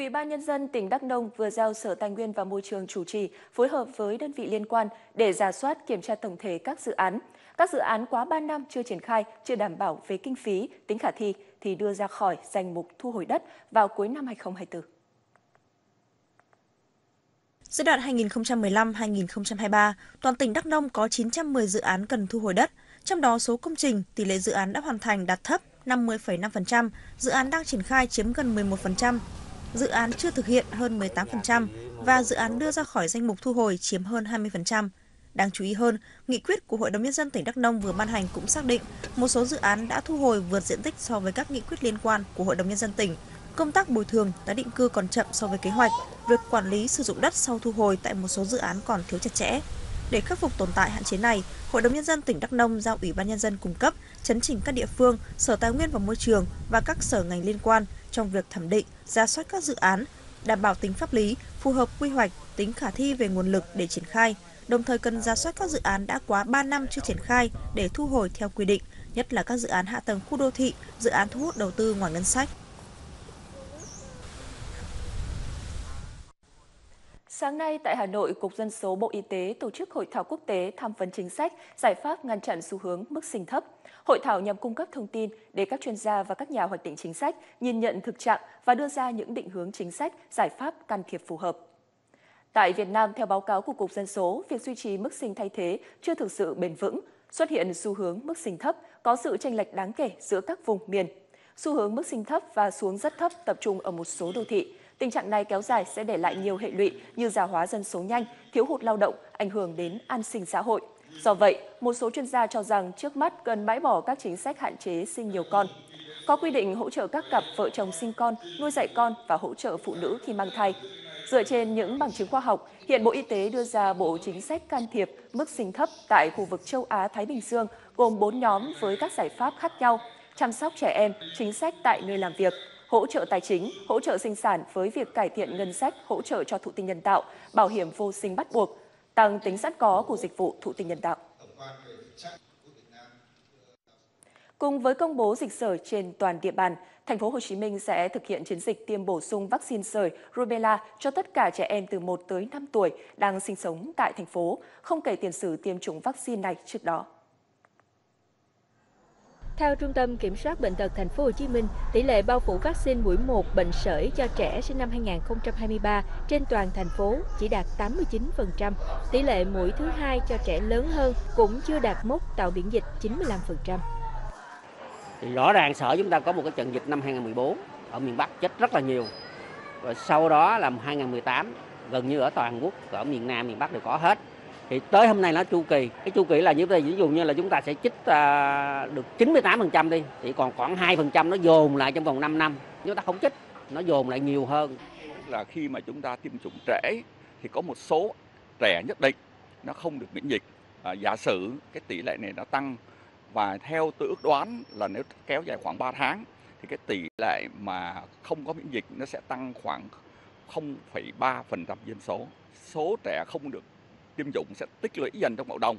Ủy ban Nhân dân tỉnh Đắk Nông vừa giao Sở Tài nguyên và Môi trường chủ trì phối hợp với đơn vị liên quan để giả soát kiểm tra tổng thể các dự án. Các dự án quá 3 năm chưa triển khai, chưa đảm bảo về kinh phí, tính khả thi thì đưa ra khỏi danh mục thu hồi đất vào cuối năm 2024. Giai đoạn 2015-2023, toàn tỉnh Đắk Nông có 910 dự án cần thu hồi đất, trong đó số công trình, tỷ lệ dự án đã hoàn thành đạt thấp 50,5%, dự án đang triển khai chiếm gần 11%, dự án chưa thực hiện hơn 18% và dự án đưa ra khỏi danh mục thu hồi chiếm hơn 20%. Đáng chú ý hơn, nghị quyết của Hội đồng Nhân dân tỉnh Đắk Nông vừa ban hành cũng xác định một số dự án đã thu hồi vượt diện tích so với các nghị quyết liên quan của Hội đồng Nhân dân tỉnh. Công tác bồi thường tái định cư còn chậm so với kế hoạch, việc quản lý sử dụng đất sau thu hồi tại một số dự án còn thiếu chặt chẽ. Để khắc phục tồn tại hạn chế này, Hội đồng Nhân dân tỉnh Đắk Nông giao Ủy ban Nhân dân cung cấp, chấn chỉnh các địa phương, Sở Tài nguyên và Môi trường và các sở ngành liên quan trong việc thẩm định, ra soát các dự án, đảm bảo tính pháp lý, phù hợp quy hoạch, tính khả thi về nguồn lực để triển khai, đồng thời cần ra soát các dự án đã quá 3 năm chưa triển khai để thu hồi theo quy định, nhất là các dự án hạ tầng khu đô thị, dự án thu hút đầu tư ngoài ngân sách. Sáng nay tại Hà Nội, Cục Dân số Bộ Y tế tổ chức hội thảo quốc tế tham vấn chính sách, giải pháp ngăn chặn xu hướng mức sinh thấp. Hội thảo nhằm cung cấp thông tin để các chuyên gia và các nhà hoạch định chính sách nhìn nhận thực trạng và đưa ra những định hướng chính sách, giải pháp can thiệp phù hợp. Tại Việt Nam, theo báo cáo của Cục Dân số, việc duy trì mức sinh thay thế chưa thực sự bền vững, xuất hiện xu hướng mức sinh thấp, có sự chênh lệch đáng kể giữa các vùng miền. Xu hướng mức sinh thấp và xuống rất thấp tập trung ở một số đô thị. Tình trạng này kéo dài sẽ để lại nhiều hệ lụy như già hóa dân số nhanh, thiếu hụt lao động, ảnh hưởng đến an sinh xã hội. Do vậy, một số chuyên gia cho rằng trước mắt cần bãi bỏ các chính sách hạn chế sinh nhiều con. Có quy định hỗ trợ các cặp vợ chồng sinh con, nuôi dạy con và hỗ trợ phụ nữ khi mang thai. Dựa trên những bằng chứng khoa học, hiện Bộ Y tế đưa ra bộ chính sách can thiệp mức sinh thấp tại khu vực châu Á-Thái Bình Dương gồm 4 nhóm với các giải pháp khác nhau, chăm sóc trẻ em, chính sách tại nơi làm việc, hỗ trợ tài chính, hỗ trợ sinh sản với việc cải thiện ngân sách, hỗ trợ cho thụ tinh nhân tạo, bảo hiểm vô sinh bắt buộc, tăng tính sẵn có của dịch vụ thụ tinh nhân tạo. Cùng với công bố dịch sởi trên toàn địa bàn, thành phố Hồ Chí Minh sẽ thực hiện chiến dịch tiêm bổ sung vaccine sởi rubella cho tất cả trẻ em từ 1 tới 5 tuổi đang sinh sống tại thành phố, không kể tiền sử tiêm chủng vaccine này trước đó. Theo Trung tâm Kiểm soát bệnh tật thành phố Hồ Chí Minh, tỷ lệ bao phủ vaccine mũi 1 bệnh sởi cho trẻ sinh năm 2023 trên toàn thành phố chỉ đạt 89%. Tỷ lệ mũi thứ hai cho trẻ lớn hơn cũng chưa đạt mốc tạo miễn dịch 95%. Thì rõ ràng sở chúng ta có một cái trận dịch năm 2014 ở miền Bắc chết rất là nhiều. Rồi sau đó là 2018 gần như ở toàn quốc ở miền Nam miền Bắc đều có hết thì tới hôm nay nó chu kỳ. Cái chu kỳ là như vậy ví dụ như là chúng ta sẽ chích à, được 98% đi thì còn khoảng 2% nó dồn lại trong vòng 5 năm. Chúng ta không chích nó dồn lại nhiều hơn. Là khi mà chúng ta tiêm chủng trễ thì có một số trẻ nhất định nó không được miễn dịch. À, giả sử cái tỷ lệ này nó tăng và theo tôi ước đoán là nếu kéo dài khoảng 3 tháng thì cái tỷ lệ mà không có miễn dịch nó sẽ tăng khoảng 0,3% dân số. Số trẻ không được tiêm chủng sẽ tích lũy dần trong cộng đồng.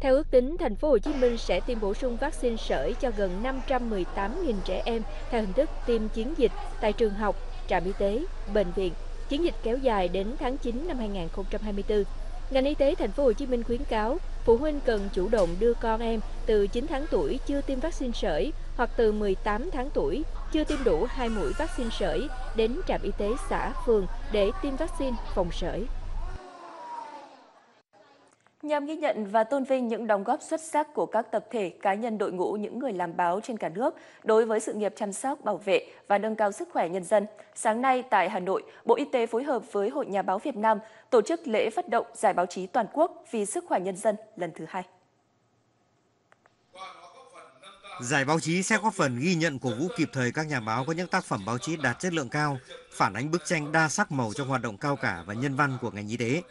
Theo ước tính, thành phố Hồ Chí Minh sẽ tiêm bổ sung vaccine sởi cho gần 518.000 trẻ em theo hình thức tiêm chiến dịch tại trường học, trạm y tế, bệnh viện. Chiến dịch kéo dài đến tháng 9 năm 2024. Ngành y tế thành phố Hồ Chí Minh khuyến cáo phụ huynh cần chủ động đưa con em từ 9 tháng tuổi chưa tiêm vaccine sởi hoặc từ 18 tháng tuổi chưa tiêm đủ hai mũi vaccine sởi đến trạm y tế xã, phường để tiêm vaccine phòng sởi. Nhằm ghi nhận và tôn vinh những đóng góp xuất sắc của các tập thể, cá nhân đội ngũ những người làm báo trên cả nước đối với sự nghiệp chăm sóc, bảo vệ và nâng cao sức khỏe nhân dân, sáng nay tại Hà Nội, Bộ Y tế phối hợp với Hội Nhà báo Việt Nam tổ chức lễ phát động Giải báo chí toàn quốc vì sức khỏe nhân dân lần thứ hai. Giải báo chí sẽ góp phần ghi nhận cổ vũ kịp thời các nhà báo có những tác phẩm báo chí đạt chất lượng cao, phản ánh bức tranh đa sắc màu trong hoạt động cao cả và nhân văn của ngành y tế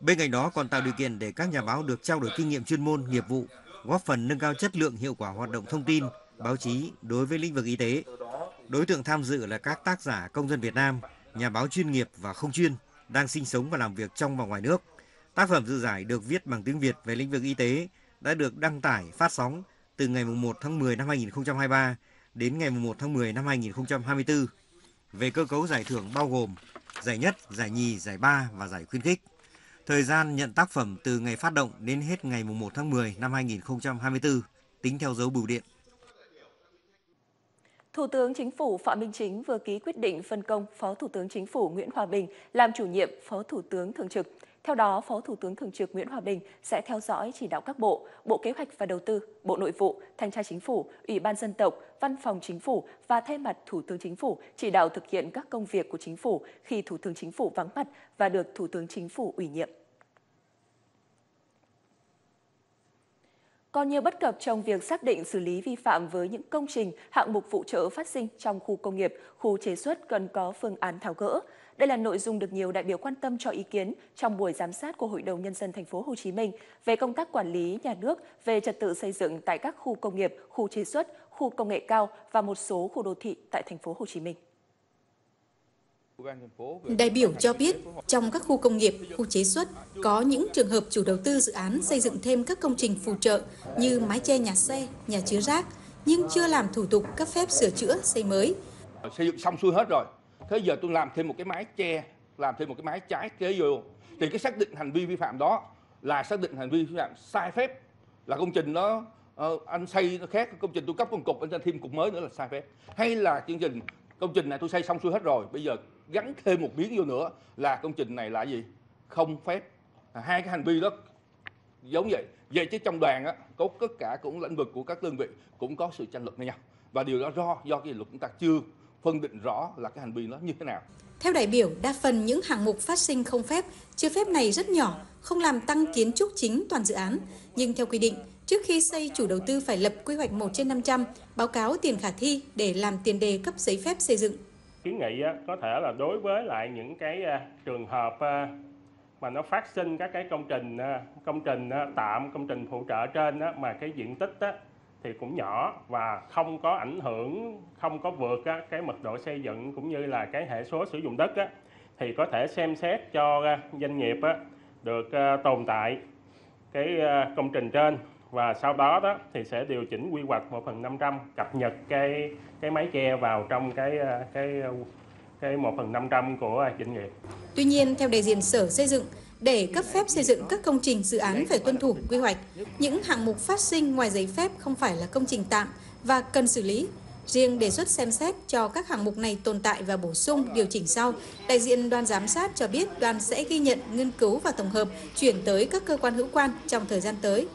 Bên cạnh đó còn tạo điều kiện để các nhà báo được trao đổi kinh nghiệm chuyên môn, nghiệp vụ, góp phần nâng cao chất lượng hiệu quả hoạt động thông tin, báo chí đối với lĩnh vực y tế. Đối tượng tham dự là các tác giả công dân Việt Nam, nhà báo chuyên nghiệp và không chuyên đang sinh sống và làm việc trong và ngoài nước. Tác phẩm dự giải được viết bằng tiếng Việt về lĩnh vực y tế đã được đăng tải phát sóng từ ngày 1 tháng 10 năm 2023 đến ngày 1 tháng 10 năm 2024. về cơ cấu giải thưởng bao gồm giải nhất, giải nhì, giải ba và giải khuyến khích. Thời gian nhận tác phẩm từ ngày phát động đến hết ngày 1 tháng 10 năm 2024, tính theo dấu bưu điện. Thủ tướng Chính phủ Phạm Minh Chính vừa ký quyết định phân công Phó Thủ tướng Chính phủ Nguyễn Hòa Bình làm chủ nhiệm Phó Thủ tướng Thường trực. Theo đó, Phó Thủ tướng Thường trực Nguyễn Hòa Bình sẽ theo dõi chỉ đạo các bộ, Bộ Kế hoạch và Đầu tư, Bộ Nội vụ, Thanh tra Chính phủ, Ủy ban Dân tộc, Văn phòng Chính phủ và thay mặt Thủ tướng Chính phủ chỉ đạo thực hiện các công việc của Chính phủ khi Thủ tướng Chính phủ vắng mặt và được Thủ tướng Chính phủ ủy nhiệm. Còn nhiều bất cập trong việc xác định xử lý vi phạm với những công trình, hạng mục phụ trợ phát sinh trong khu công nghiệp, khu chế xuất cần có phương án tháo gỡ. Đây là nội dung được nhiều đại biểu quan tâm cho ý kiến trong buổi giám sát của Hội đồng nhân dân thành phố Hồ Chí Minh về công tác quản lý nhà nước về trật tự xây dựng tại các khu công nghiệp, khu chế xuất, khu công nghệ cao và một số khu đô thị tại thành phố Hồ Chí Minh. Đại biểu cho biết, trong các khu công nghiệp, khu chế xuất, có những trường hợp chủ đầu tư dự án xây dựng thêm các công trình phụ trợ như mái che nhà xe, nhà chứa rác, nhưng chưa làm thủ tục cấp phép sửa chữa, xây mới. Xây dựng xong xuôi hết rồi, thế giờ tôi làm thêm một cái mái che, làm thêm một cái mái trái kế vô, thì cái xác định hành vi vi phạm đó là xác định hành vi vi phạm sai phép, là công trình nó uh, anh xây nó khác, công trình tôi cấp một cục, anh thêm cục mới nữa là sai phép. Hay là chương trình công trình này tôi xây xong xuôi hết rồi, bây giờ gắn thêm một miếng vô nữa là công trình này là gì? Không phép. À, hai cái hành vi đó giống vậy. Vậy chứ trong đoàn á có tất cả cũng lĩnh vực của các đơn vị cũng có sự tranh luận với nhau. Và điều đó do do cái luật chúng ta chưa phân định rõ là cái hành vi nó như thế nào. Theo đại biểu, đa phần những hạng mục phát sinh không phép, chưa phép này rất nhỏ, không làm tăng kiến trúc chính toàn dự án. Nhưng theo quy định, trước khi xây chủ đầu tư phải lập quy hoạch 1 trên 500, báo cáo tiền khả thi để làm tiền đề cấp giấy phép xây dựng kiến nghị có thể là đối với lại những cái à, trường hợp à, mà nó phát sinh các cái công trình à, công trình tạm, công trình phụ trợ trên mà cái diện tích thì cũng nhỏ và không có ảnh hưởng, không có vượt cái mật độ xây dựng cũng như là cái hệ số sử dụng đất thì có thể xem xét cho doanh nghiệp được tồn tại cái công trình trên và sau đó đó thì sẽ điều chỉnh quy hoạch 1 phần 500 cập nhật cái cái máy che vào trong cái ờ, cái ờ, cái 1 phần 500 của doanh nghiệp. Tuy nhiên, theo đại diện Sở Xây dựng, để cấp phép xây dựng các công trình dự án phải tuân thủ quy hoạch, những hạng mục phát sinh ngoài giấy phép không phải là công trình tạm và cần xử lý. Riêng đề xuất xem xét cho các hạng mục này tồn tại và bổ sung điều chỉnh sau, đại diện đoàn giám sát cho biết đoàn sẽ ghi nhận, nghiên cứu và tổng hợp chuyển tới các cơ quan hữu quan trong thời gian tới.